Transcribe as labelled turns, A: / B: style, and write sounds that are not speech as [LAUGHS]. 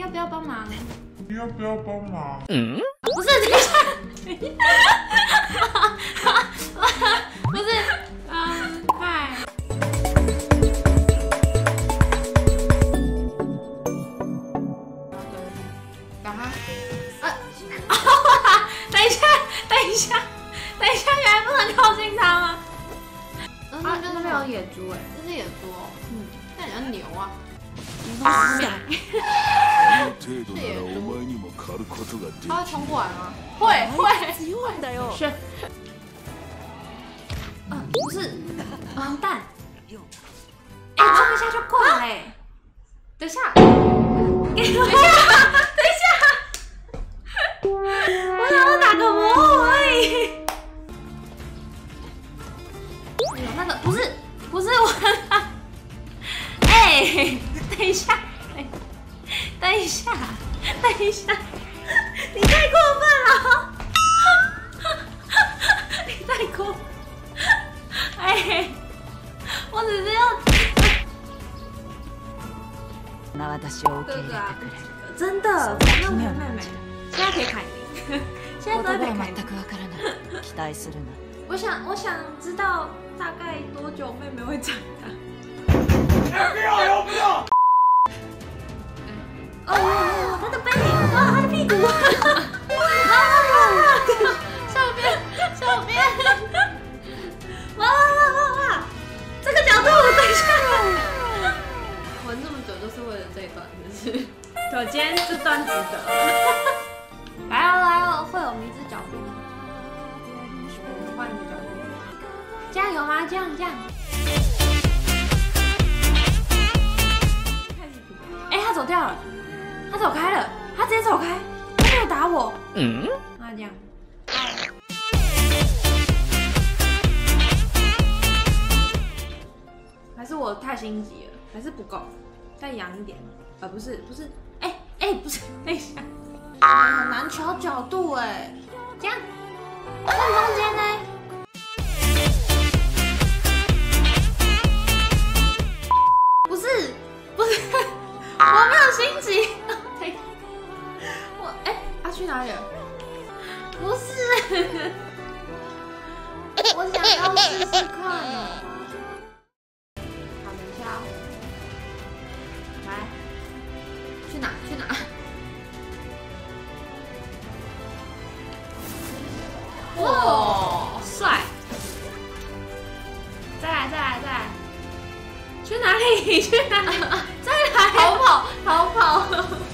A: 要不要帮忙？
B: 你要不要帮忙？
A: 嗯不是，等一下，不是，嗯，嗨，然后，呃，等一下，等一下，等一下，原来不能靠近他吗？啊，那边有野猪哎，这是野猪哦，嗯，那很像牛啊。
C: 程度ならお前にも狩ることができる
A: 它会冲过来吗？会会
D: 強いんだよ
A: 是，嗯，不是，完蛋，哎，冲一下就过来，哎，等一下，等一下，等一下，我想要打个魔偶而已。哎呦，那个不是不是我，哎，等一下，哎， 等一下，等一下，你太过分了，[LAUGHS] 你太过，哎，我只是要
D: な私を受け入れ
A: 哥哥啊
D: てくれ、
A: 真的，那我妹妹现在可以凯琳，[LAUGHS] 现在都可以凯琳。
D: 言葉は全くわからない期待するな
A: 我想，我想知道大概多久妹妹会长大。 [LAUGHS] 哇，她的屁股，哇哇哇，上边，上边，哇哇哇哇哇，这个角度，等一下，[LAUGHS] 玩这么久就是为了这一段，真是，可见这段值得。来哦来哦，会有迷之角度，换你的角度，这样有吗？这样这样。哎、他走掉了，他走开了，他直接走开，他没有打我。嗯，那这样。还是我太心急了，还是不够，再扬一点。呃，不是，不是，哎、哎、不是，[LAUGHS] 等一下，很难调角度哎，这样，看中间呢。不是，不是，[LAUGHS] 我没有心急。哪里了？不是，[LAUGHS] 我想要试试看哦。好，等一下哦。来，去哪？去哪？哇，帅！再来，再来，再来！去哪里？[LAUGHS] 去哪里？[LAUGHS]